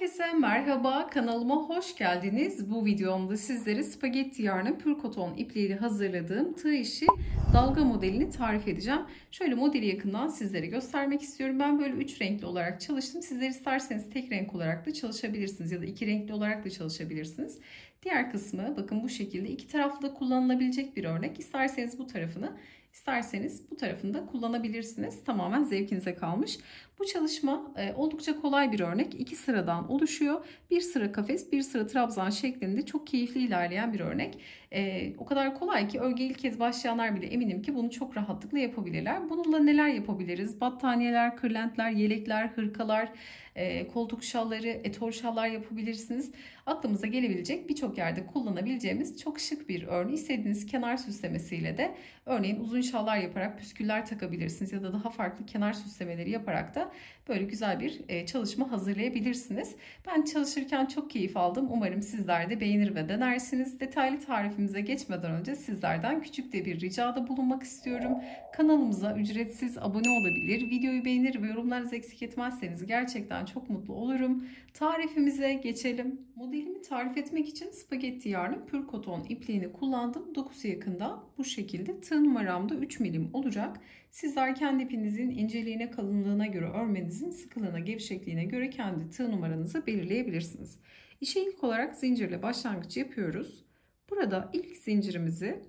Herkese merhaba kanalıma hoş geldiniz. Bu videomda sizlere spagetti yarnı pür koton ipliğiyle hazırladığım tığ işi dalga modelini tarif edeceğim. Şöyle modeli yakından sizlere göstermek istiyorum. Ben böyle 3 renkli olarak çalıştım. Sizler isterseniz tek renk olarak da çalışabilirsiniz ya da 2 renkli olarak da çalışabilirsiniz. Diğer kısmı bakın bu şekilde iki taraflı da kullanılabilecek bir örnek. İsterseniz bu tarafını İsterseniz bu tarafını da kullanabilirsiniz. Tamamen zevkinize kalmış. Bu çalışma e, oldukça kolay bir örnek. İki sıradan oluşuyor. Bir sıra kafes, bir sıra trabzan şeklinde çok keyifli ilerleyen bir örnek. E, o kadar kolay ki örgü ilk kez başlayanlar bile eminim ki bunu çok rahatlıkla yapabilirler. Bununla neler yapabiliriz? Battaniyeler, kırlentler, yelekler, hırkalar, e, koltuk şalları, etor şallar yapabilirsiniz. Aklımıza gelebilecek birçok yerde kullanabileceğimiz çok şık bir örneği istediğiniz kenar süslemesiyle de örneğin uzun şallar yaparak püsküller takabilirsiniz ya da daha farklı kenar süslemeleri yaparak da böyle güzel bir e, çalışma hazırlayabilirsiniz. Ben çalışırken çok keyif aldım. Umarım sizler de beğenir ve denersiniz. Detaylı tarifimize geçmeden önce sizlerden küçük de bir ricada bulunmak istiyorum. Kanalımıza ücretsiz abone olabilir, videoyu beğenir ve yorumlarınızı eksik etmezseniz gerçekten çok mutlu olurum. Tarifimize geçelim. Modelimi tarif etmek için spagetti yarnı pür koton ipliğini kullandım. Dokusu yakında bu şekilde tığ numaramda 3 milim olacak. Sizler kendi ipinizin inceliğine kalınlığına göre örmenizin sıkılığına gevşekliğine göre kendi tığ numaranızı belirleyebilirsiniz. İşe ilk olarak zincirle başlangıç yapıyoruz. Burada ilk zincirimizi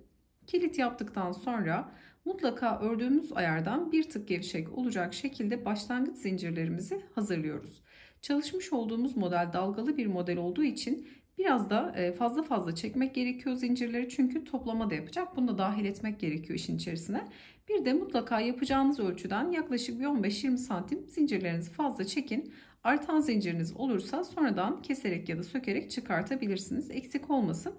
kilit yaptıktan sonra mutlaka ördüğümüz ayardan bir tık gevşek olacak şekilde başlangıç zincirlerimizi hazırlıyoruz. Çalışmış olduğumuz model dalgalı bir model olduğu için biraz da e, fazla fazla çekmek gerekiyor zincirleri çünkü toplama da yapacak. Bunu da dahil etmek gerekiyor işin içerisine. Bir de mutlaka yapacağınız ölçüden yaklaşık bir 15-20 santim zincirlerinizi fazla çekin. Artan zinciriniz olursa sonradan keserek ya da sökerek çıkartabilirsiniz. Eksik olmasın.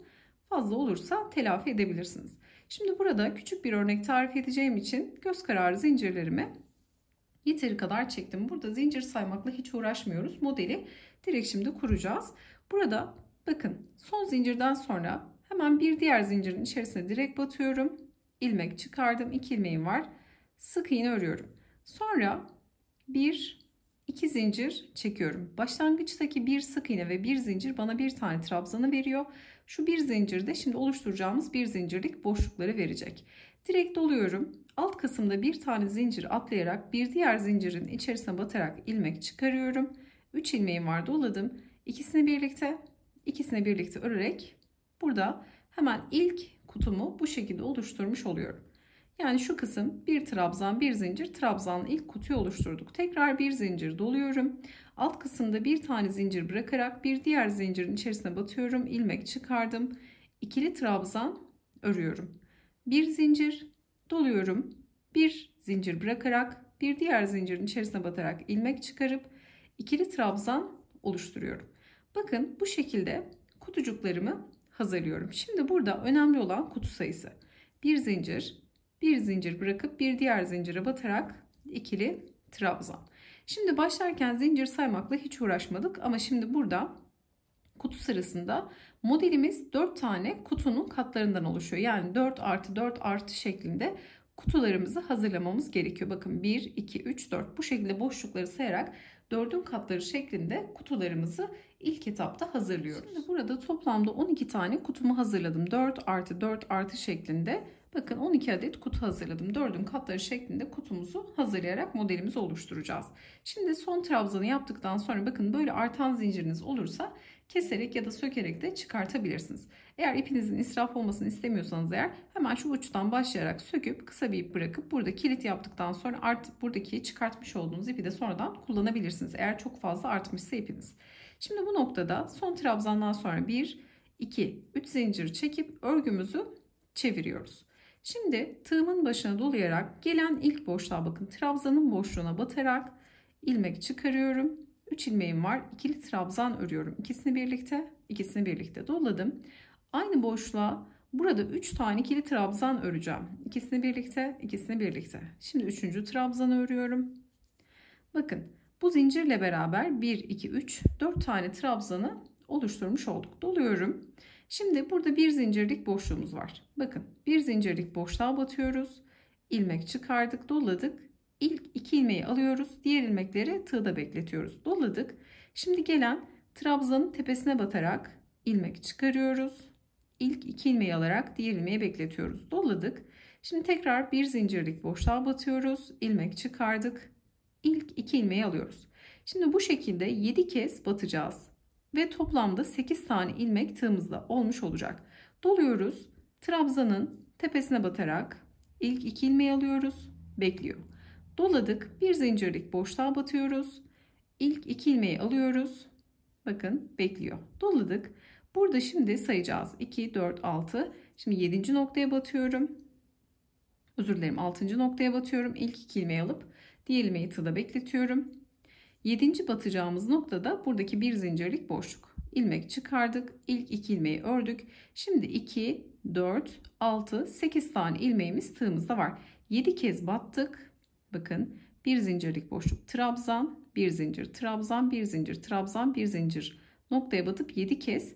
Fazla olursa telafi edebilirsiniz. Şimdi burada küçük bir örnek tarif edeceğim için göz kararı zincirlerimi yeteri kadar çektim. Burada zincir saymakla hiç uğraşmıyoruz. Modeli direkt şimdi kuracağız. Burada bakın son zincirden sonra hemen bir diğer zincirin içerisine direkt batıyorum. İlmek çıkardım. 2 ilmeğim var. Sık iğne örüyorum. Sonra bir iki zincir çekiyorum. Başlangıçtaki bir sık iğne ve bir zincir bana bir tane trabzanı veriyor. Şu bir zincirde şimdi oluşturacağımız bir zincirlik boşlukları verecek. Direkt doluyorum. Alt kısımda bir tane zincir atlayarak bir diğer zincirin içerisine batarak ilmek çıkarıyorum. 3 ilmeğim var doladım. İkisini birlikte ikisini birlikte örerek burada hemen ilk kutumu bu şekilde oluşturmuş oluyorum. Yani şu kısım bir trabzan bir zincir trabzanın ilk kutuyu oluşturduk. Tekrar bir zincir doluyorum. Alt kısımda bir tane zincir bırakarak bir diğer zincirin içerisine batıyorum. ilmek çıkardım. İkili trabzan örüyorum. Bir zincir doluyorum. Bir zincir bırakarak bir diğer zincirin içerisine batarak ilmek çıkarıp ikili trabzan oluşturuyorum. Bakın bu şekilde kutucuklarımı hazırlıyorum. Şimdi burada önemli olan kutu sayısı. Bir zincir, bir zincir bırakıp bir diğer zincire batarak ikili trabzan. Şimdi başlarken zincir saymakla hiç uğraşmadık ama şimdi burada kutu sırasında modelimiz 4 tane kutunun katlarından oluşuyor. Yani 4 artı 4 artı şeklinde kutularımızı hazırlamamız gerekiyor. Bakın 1, 2, 3, 4 bu şekilde boşlukları sayarak dördün katları şeklinde kutularımızı ilk etapta hazırlıyoruz. Şimdi burada toplamda 12 tane kutumu hazırladım. 4 artı 4 artı şeklinde Bakın 12 adet kutu hazırladım. Dördün katları şeklinde kutumuzu hazırlayarak modelimizi oluşturacağız. Şimdi son trabzanı yaptıktan sonra bakın böyle artan zinciriniz olursa keserek ya da sökerek de çıkartabilirsiniz. Eğer ipinizin israf olmasını istemiyorsanız eğer hemen şu uçtan başlayarak söküp kısa bir ip bırakıp burada kilit yaptıktan sonra artık buradaki çıkartmış olduğunuz ipi de sonradan kullanabilirsiniz. Eğer çok fazla artmışsa ipiniz. Şimdi bu noktada son trabzandan sonra 1, 2, 3 zincir çekip örgümüzü çeviriyoruz. Şimdi tığımın başına dolayarak gelen ilk boşluğa bakın. Trabzanın boşluğuna batarak ilmek çıkarıyorum. 3 ilmeğim var. İkili trabzan örüyorum. İkisini birlikte, ikisini birlikte doladım. Aynı boşluğa burada 3 tane ikili trabzan öreceğim. İkisini birlikte, ikisini birlikte. Şimdi 3. trabzanı örüyorum. Bakın bu zincirle beraber 1, 2, 3, 4 tane trabzanı oluşturmuş olduk. Doluyorum. Şimdi burada bir zincirlik boşluğumuz var. Bakın bir zincirlik boşluğa batıyoruz. İlmek çıkardık, doladık. İlk iki ilmeği alıyoruz. Diğer ilmekleri tığda bekletiyoruz. Doladık. Şimdi gelen trabzanın tepesine batarak ilmek çıkarıyoruz. İlk iki ilmeği alarak diğer ilmeği bekletiyoruz. Doladık. Şimdi tekrar bir zincirlik boşluğa batıyoruz. ilmek çıkardık. İlk iki ilmeği alıyoruz. Şimdi bu şekilde 7 kez batacağız. Ve toplamda 8 tane ilmek tığımızda olmuş olacak. Doluyoruz. Trabzanın tepesine batarak ilk iki ilmeği alıyoruz. Bekliyor. Doladık. Bir zincirlik boşluğa batıyoruz. İlk iki ilmeği alıyoruz. Bakın bekliyor. Doladık. Burada şimdi sayacağız. 2, 4, 6. Şimdi 7. noktaya batıyorum. Özür dilerim 6. noktaya batıyorum. İlk iki ilmeği alıp diğer ilmeği tığda bekletiyorum. 7. batacağımız noktada buradaki bir zincirlik boşluk. İlmek çıkardık. İlk iki ilmeği ördük. Şimdi 2, 4, 6, 8 tane ilmeğimiz tığımızda var. 7 kez battık. Bakın bir zincirlik boşluk trabzan, bir zincir trabzan, bir zincir trabzan, bir zincir noktaya batıp 7 kez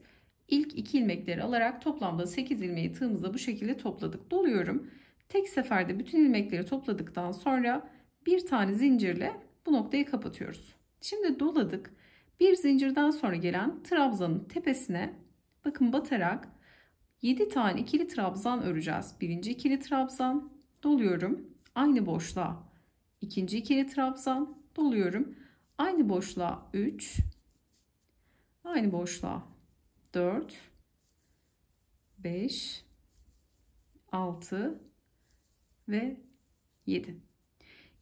ilk iki ilmekleri alarak toplamda 8 ilmeği tığımızda bu şekilde topladık. Doluyorum. Tek seferde bütün ilmekleri topladıktan sonra bir tane zincirle bu noktayı kapatıyoruz. Şimdi doladık. Bir zincirden sonra gelen trabzanın tepesine bakın batarak 7 tane ikili trabzan öreceğiz. Birinci ikili trabzan doluyorum. Aynı boşluğa ikinci ikili trabzan doluyorum. Aynı boşluğa 3 aynı boşluğa 4 5 6 ve 7.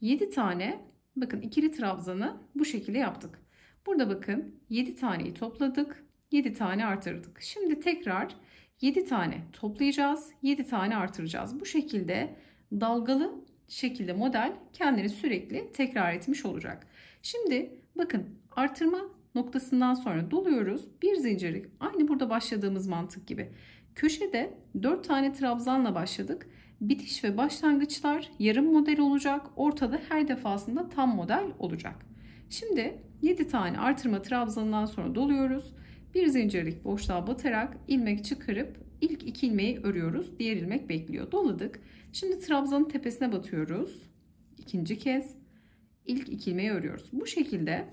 7 tane bakın ikili trabzanı bu şekilde yaptık. Burada bakın 7 taneyi topladık. 7 tane artırdık. Şimdi tekrar 7 tane toplayacağız. 7 tane artıracağız. Bu şekilde dalgalı şekilde model kendini sürekli tekrar etmiş olacak. Şimdi bakın artırma noktasından sonra doluyoruz. Bir zincirlik aynı burada başladığımız mantık gibi. Köşede 4 tane trabzanla başladık. Bitiş ve başlangıçlar yarım model olacak. Ortada her defasında tam model olacak. Şimdi 7 tane artırma trabzanından sonra doluyoruz. Bir zincirlik boşluğa batarak ilmek çıkarıp ilk iki ilmeği örüyoruz. Diğer ilmek bekliyor. Doladık. Şimdi trabzanın tepesine batıyoruz. İkinci kez ilk iki ilmeği örüyoruz. Bu şekilde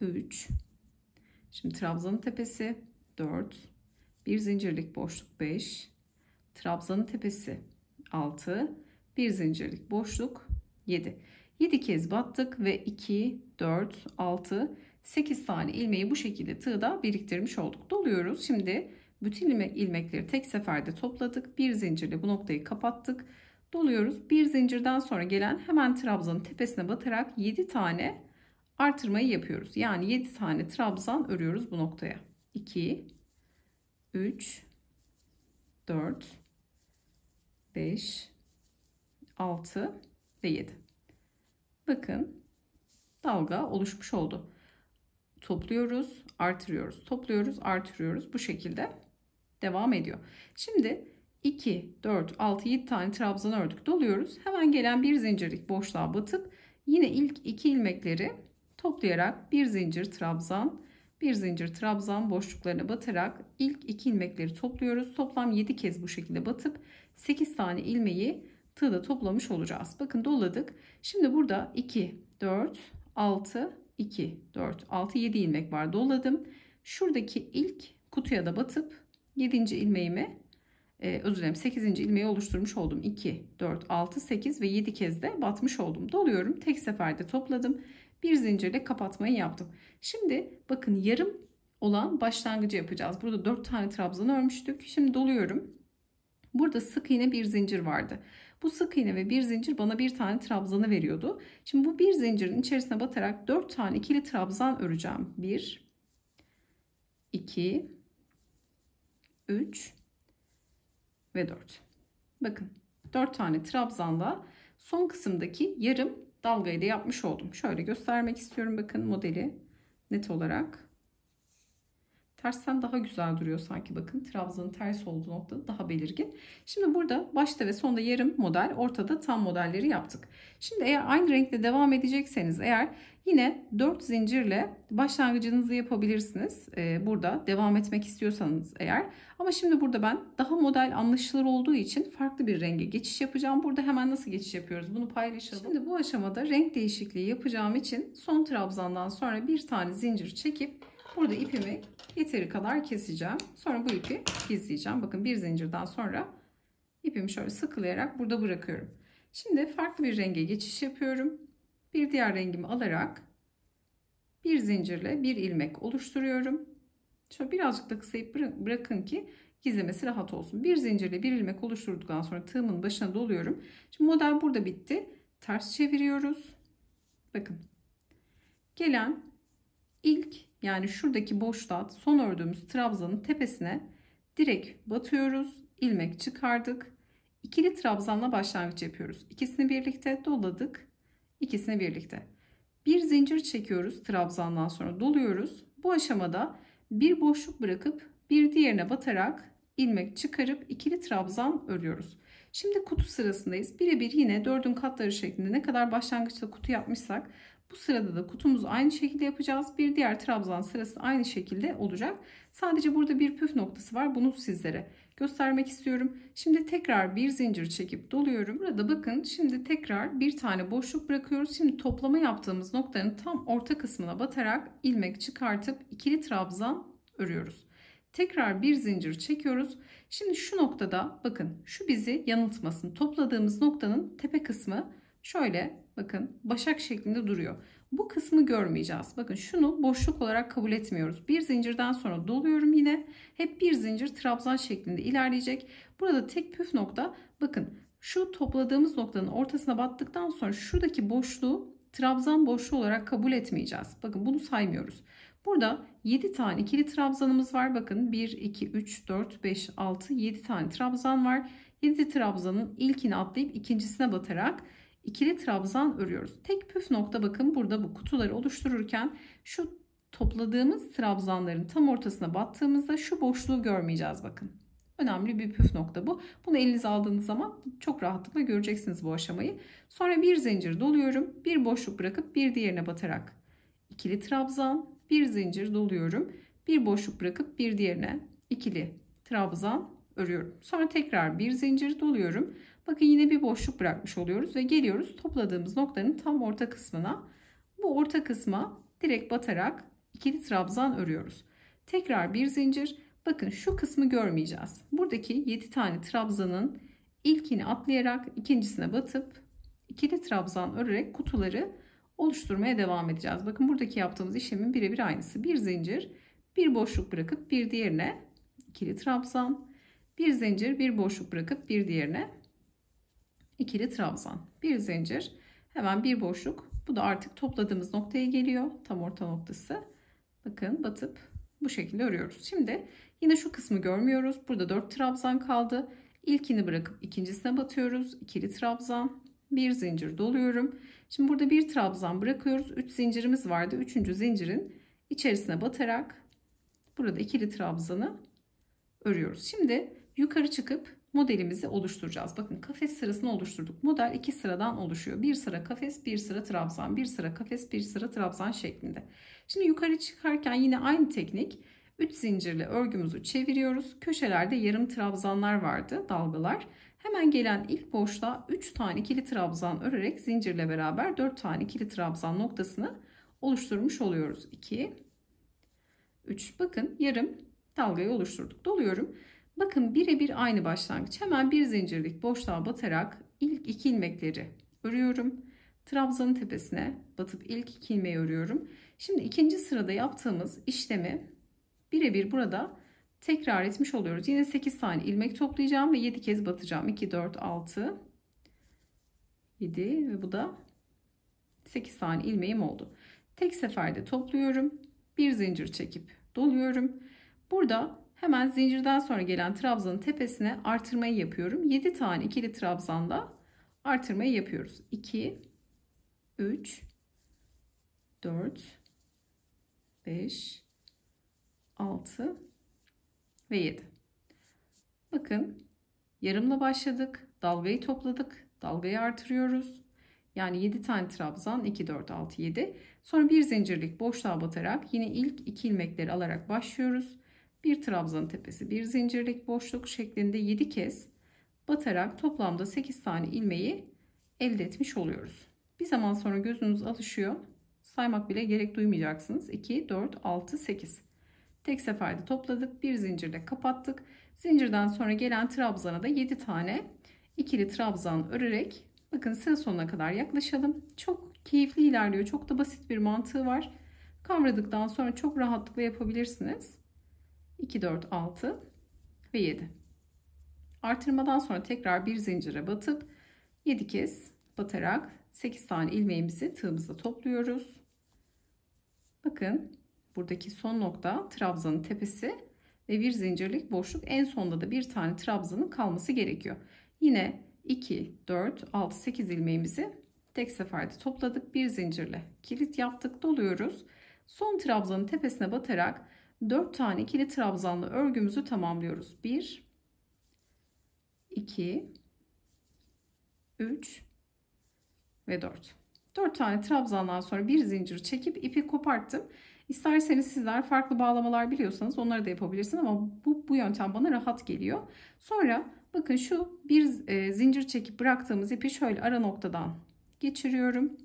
3 Şimdi trabzanın tepesi 4 bir zincirlik boşluk 5 trabzanın tepesi 6 bir zincirlik boşluk 7 7 kez battık ve 2 4 6 8 tane ilmeği bu şekilde tığda biriktirmiş olduk. Doluyoruz. Şimdi bütün ilmek, ilmekleri tek seferde topladık. Bir zincirle bu noktayı kapattık. Doluyoruz. Bir zincirden sonra gelen hemen trabzanın tepesine batarak 7 tane artırmayı yapıyoruz. Yani 7 tane trabzan örüyoruz bu noktaya. 2 3 4 5 6 ve 7. Bakın dalga oluşmuş oldu. Topluyoruz, artırıyoruz, topluyoruz, artırıyoruz. Bu şekilde devam ediyor. Şimdi 2, 4, 6, 7 tane trabzan ördük. Doluyoruz. Hemen gelen bir zincirlik boşluğa batıp yine ilk iki ilmekleri toplayarak bir zincir trabzan, bir zincir trabzan boşluklarına batarak ilk iki ilmekleri topluyoruz. Toplam 7 kez bu şekilde batıp 8 tane ilmeği tığda toplamış olacağız. Bakın doladık. Şimdi burada 2, 4, 6, 2, 4, 6, 7 ilmek var. Doladım. Şuradaki ilk kutuya da batıp 7. ilmeğimi e, özür dilerim 8. ilmeği oluşturmuş oldum. 2, 4, 6, 8 ve 7 kez de batmış oldum. Doluyorum. Tek seferde topladım. Bir zincirle kapatmayı yaptım. Şimdi bakın yarım olan başlangıcı yapacağız. Burada 4 tane trabzan örmüştük. Şimdi doluyorum. Burada sık iğne bir zincir vardı. Bu sık iğne ve bir zincir bana bir tane trabzanı veriyordu. Şimdi bu bir zincirin içerisine batarak 4 tane ikili trabzan öreceğim. 1 2 3 ve 4. Bakın 4 tane trabzanla son kısımdaki yarım dalgayı da yapmış oldum. Şöyle göstermek istiyorum bakın modeli net olarak. Tersten daha güzel duruyor sanki bakın. Trabzanın ters olduğu noktada daha belirgin. Şimdi burada başta ve sonda yarım model, ortada tam modelleri yaptık. Şimdi eğer aynı renkle devam edecekseniz eğer yine 4 zincirle başlangıcınızı yapabilirsiniz. Ee, burada devam etmek istiyorsanız eğer. Ama şimdi burada ben daha model anlaşılır olduğu için farklı bir renge geçiş yapacağım. Burada hemen nasıl geçiş yapıyoruz bunu paylaşalım. Şimdi bu aşamada renk değişikliği yapacağım için son trabzandan sonra bir tane zincir çekip Burada ipimi yeteri kadar keseceğim. Sonra bu ipi gizleyeceğim. Bakın bir zincirden sonra ipimi şöyle sıkılayarak burada bırakıyorum. Şimdi farklı bir renge geçiş yapıyorum. Bir diğer rengimi alarak bir zincirle bir ilmek oluşturuyorum. Şöyle birazcık da kısayıp bırakın ki gizlemesi rahat olsun. Bir zincirle bir ilmek oluşturduktan sonra tığımın başına doluyorum. Şimdi model burada bitti. Ters çeviriyoruz. Bakın. Gelen ilk yani şuradaki boşluğa son ördüğümüz trabzanın tepesine direkt batıyoruz. ilmek çıkardık. İkili trabzanla başlangıç yapıyoruz. İkisini birlikte doladık. İkisini birlikte. Bir zincir çekiyoruz trabzandan sonra doluyoruz. Bu aşamada bir boşluk bırakıp bir diğerine batarak ilmek çıkarıp ikili trabzan örüyoruz. Şimdi kutu sırasındayız. Birebir yine dördün katları şeklinde ne kadar başlangıçta kutu yapmışsak bu sırada da kutumuzu aynı şekilde yapacağız. Bir diğer trabzan sırası aynı şekilde olacak. Sadece burada bir püf noktası var. Bunu sizlere göstermek istiyorum. Şimdi tekrar bir zincir çekip doluyorum. Burada bakın şimdi tekrar bir tane boşluk bırakıyoruz. Şimdi toplama yaptığımız noktanın tam orta kısmına batarak ilmek çıkartıp ikili trabzan örüyoruz. Tekrar bir zincir çekiyoruz. Şimdi şu noktada bakın şu bizi yanıltmasın. Topladığımız noktanın tepe kısmı şöyle bakın başak şeklinde duruyor. Bu kısmı görmeyeceğiz. Bakın şunu boşluk olarak kabul etmiyoruz. Bir zincirden sonra doluyorum yine. Hep bir zincir trabzan şeklinde ilerleyecek. Burada tek püf nokta bakın şu topladığımız noktanın ortasına battıktan sonra şuradaki boşluğu trabzan boşluğu olarak kabul etmeyeceğiz. Bakın bunu saymıyoruz. Burada 7 tane ikili trabzanımız var. Bakın 1, 2, 3, 4, 5, 6, 7 tane trabzan var. 7 trabzanın ilkini atlayıp ikincisine batarak ikili trabzan örüyoruz. Tek püf nokta bakın burada bu kutuları oluştururken şu topladığımız trabzanların tam ortasına battığımızda şu boşluğu görmeyeceğiz bakın. Önemli bir püf nokta bu. Bunu elinize aldığınız zaman çok rahatlıkla göreceksiniz bu aşamayı. Sonra bir zincir doluyorum. Bir boşluk bırakıp bir diğerine batarak ikili trabzan, bir zincir doluyorum. Bir boşluk bırakıp bir diğerine ikili trabzan örüyorum. Sonra tekrar bir zincir doluyorum. Bakın yine bir boşluk bırakmış oluyoruz ve geliyoruz topladığımız noktanın tam orta kısmına. Bu orta kısma direkt batarak ikili trabzan örüyoruz. Tekrar bir zincir. Bakın şu kısmı görmeyeceğiz. Buradaki 7 tane trabzanın ilkini atlayarak ikincisine batıp ikili trabzan örerek kutuları oluşturmaya devam edeceğiz. Bakın buradaki yaptığımız işlemin birebir aynısı. Bir zincir, bir boşluk bırakıp bir diğerine ikili trabzan, bir zincir, bir boşluk bırakıp bir diğerine ikili trabzan. Bir zincir, hemen bir boşluk. Bu da artık topladığımız noktaya geliyor. Tam orta noktası. Bakın batıp bu şekilde örüyoruz. Şimdi yine şu kısmı görmüyoruz. Burada 4 trabzan kaldı. İlkini bırakıp ikincisine batıyoruz. İkili trabzan. Bir zincir doluyorum. Şimdi burada bir trabzan bırakıyoruz. 3 zincirimiz vardı. Üçüncü zincirin içerisine batarak burada ikili trabzanı örüyoruz. Şimdi yukarı çıkıp modelimizi oluşturacağız. Bakın kafes sırasını oluşturduk. Model iki sıradan oluşuyor. Bir sıra kafes, bir sıra trabzan, bir sıra kafes, bir sıra trabzan şeklinde. Şimdi yukarı çıkarken yine aynı teknik. 3 zincirle örgümüzü çeviriyoruz. Köşelerde yarım trabzanlar vardı, dalgalar. Hemen gelen ilk boşluğa 3 tane ikili trabzan örerek zincirle beraber 4 tane ikili trabzan noktasını oluşturmuş oluyoruz. 2 3 bakın yarım dalgayı oluşturduk. Doluyorum. Bakın birebir aynı başlangıç. Hemen bir zincirlik boşluğa batarak ilk iki ilmekleri örüyorum. Trabzanın tepesine batıp ilk iki ilmeği örüyorum. Şimdi ikinci sırada yaptığımız işlemi birebir burada tekrar etmiş oluyoruz. Yine 8 tane ilmek toplayacağım ve 7 kez batacağım. 2, 4, 6, 7 ve bu da 8 tane ilmeğim oldu. Tek seferde topluyorum. Bir zincir çekip doluyorum. Burada hemen zincirden sonra gelen trabzanın tepesine artırmayı yapıyorum. 7 tane ikili trabzanda artırmayı yapıyoruz. 2 3 4 5 6 ve 7. Bakın yarımla başladık. Dalgayı topladık. Dalgayı artırıyoruz. Yani 7 tane trabzan 2 4 6 7. Sonra bir zincirlik boşluğa batarak yine ilk iki ilmekleri alarak başlıyoruz. Bir trabzan tepesi, bir zincirlik boşluk şeklinde 7 kez batarak toplamda 8 tane ilmeği elde etmiş oluyoruz. Bir zaman sonra gözünüz alışıyor. Saymak bile gerek duymayacaksınız. 2 4 6 8. tek seferde topladık. Bir zincirle kapattık. Zincirden sonra gelen trabzana da 7 tane ikili trabzan örerek bakın sıra sonuna kadar yaklaşalım. Çok keyifli ilerliyor. Çok da basit bir mantığı var. Kavradıktan sonra çok rahatlıkla yapabilirsiniz. 2, 4, 6 ve 7. Artırmadan sonra tekrar bir zincire batıp 7 kez batarak 8 tane ilmeğimizi tığımızda topluyoruz. Bakın buradaki son nokta trabzanın tepesi ve bir zincirlik boşluk en sonda da bir tane trabzanın kalması gerekiyor. Yine 2, 4, 6, 8 ilmeğimizi tek seferde topladık. Bir zincirle kilit yaptık. Doluyoruz. Son trabzanın tepesine batarak 4 tane ikili trabzanlı örgümüzü tamamlıyoruz. 1 2 3 ve 4. 4 tane trabzandan sonra bir zincir çekip ipi koparttım. İsterseniz sizler farklı bağlamalar biliyorsanız onları da yapabilirsiniz ama bu, bu yöntem bana rahat geliyor. Sonra bakın şu bir e, zincir çekip bıraktığımız ipi şöyle ara noktadan geçiriyorum.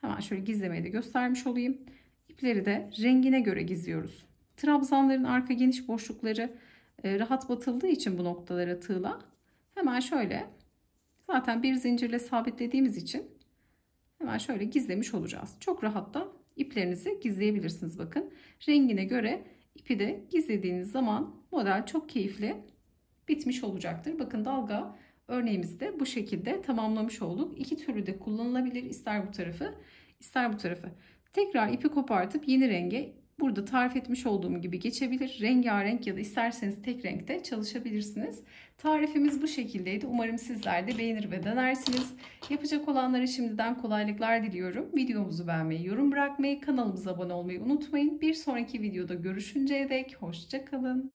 Hemen şöyle gizlemeyi de göstermiş olayım. İpleri de rengine göre gizliyoruz. Trabzanların arka geniş boşlukları e, rahat batıldığı için bu noktalara tığla hemen şöyle zaten bir zincirle sabitlediğimiz için hemen şöyle gizlemiş olacağız. Çok rahat da iplerinizi gizleyebilirsiniz bakın. Rengine göre ipi de gizlediğiniz zaman model çok keyifli bitmiş olacaktır. Bakın dalga örneğimizi de bu şekilde tamamlamış olduk. İki türlü de kullanılabilir. İster bu tarafı ister bu tarafı. Tekrar ipi kopartıp yeni renge burada tarif etmiş olduğum gibi geçebilir. Rengarenk ya da isterseniz tek renkte çalışabilirsiniz. Tarifimiz bu şekildeydi. Umarım sizler de beğenir ve denersiniz. Yapacak olanlara şimdiden kolaylıklar diliyorum. Videomuzu beğenmeyi, yorum bırakmayı, kanalımıza abone olmayı unutmayın. Bir sonraki videoda görüşünceye dek hoşçakalın.